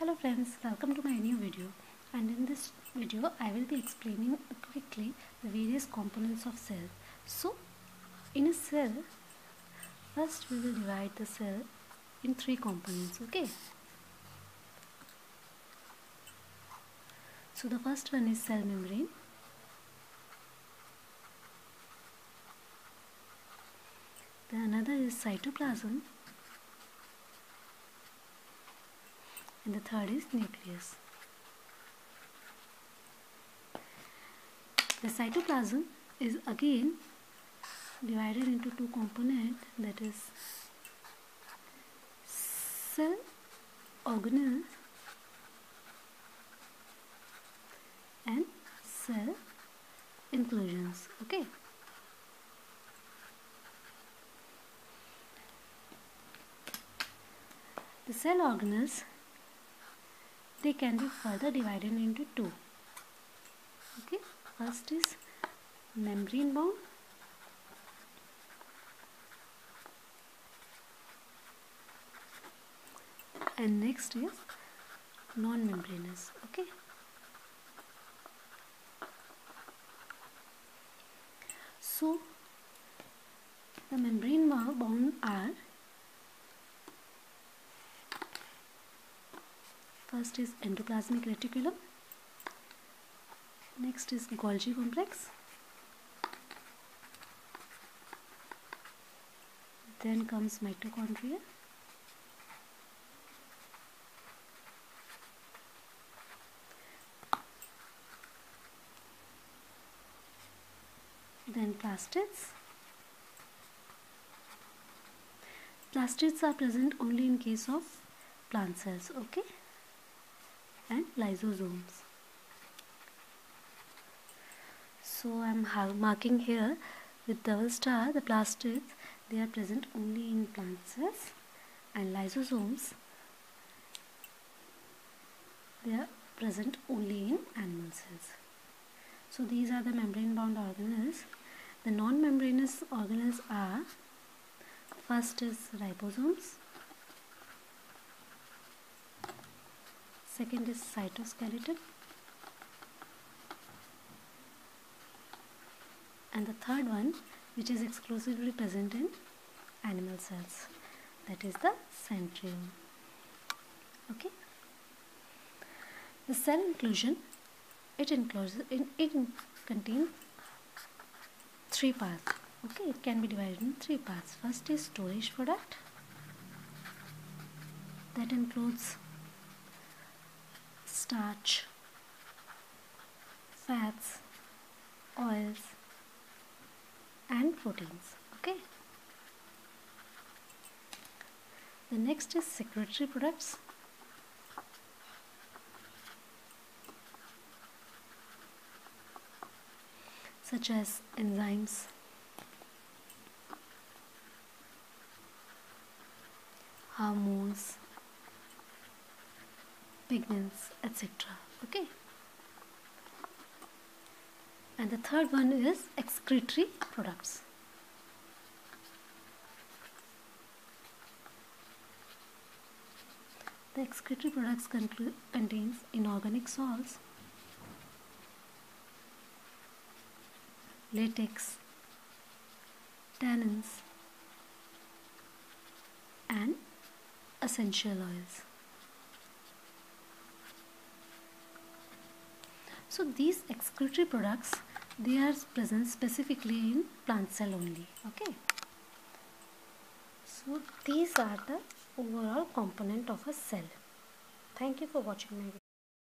Hello friends, welcome to my new video and in this video I will be explaining quickly the various components of cell. So in a cell, first we will divide the cell in three components, okay? So the first one is cell membrane. The another is cytoplasm and the third is nucleus. The cytoplasm is again divided into two components that is cell organelles and cell inclusions okay the cell organelles they can be further divided into two. Okay first is membrane bound and next is non-membranous okay? So the membrane bound are First is endoplasmic reticulum. Next is Golgi complex. Then comes mitochondria. Then plastids. Plastids are present only in case of plant cells, okay? Eh? and lysosomes. So I am marking here with double star the plastids they are present only in plant cells and lysosomes they are present only in animal cells. So these are the membrane bound organelles. The non-membranous organelles are first is ribosomes second is cytoskeleton. And the third one which is exclusively present in animal cells that is the centriole okay? The cell inclusion it includes in it contains three parts. Okay? It can be divided in three parts. First is storage product. That includes starch, fats, oils and proteins. Okay. The next is secretory products. such as enzymes, hormones, pigments etc okay? And the third one is excretory products. The excretory products contains inorganic salts latex tannins and essential oils So these excretory products they are present specifically in plant cell only. Okay. So these are the overall component of a cell. Thank you for watching my video.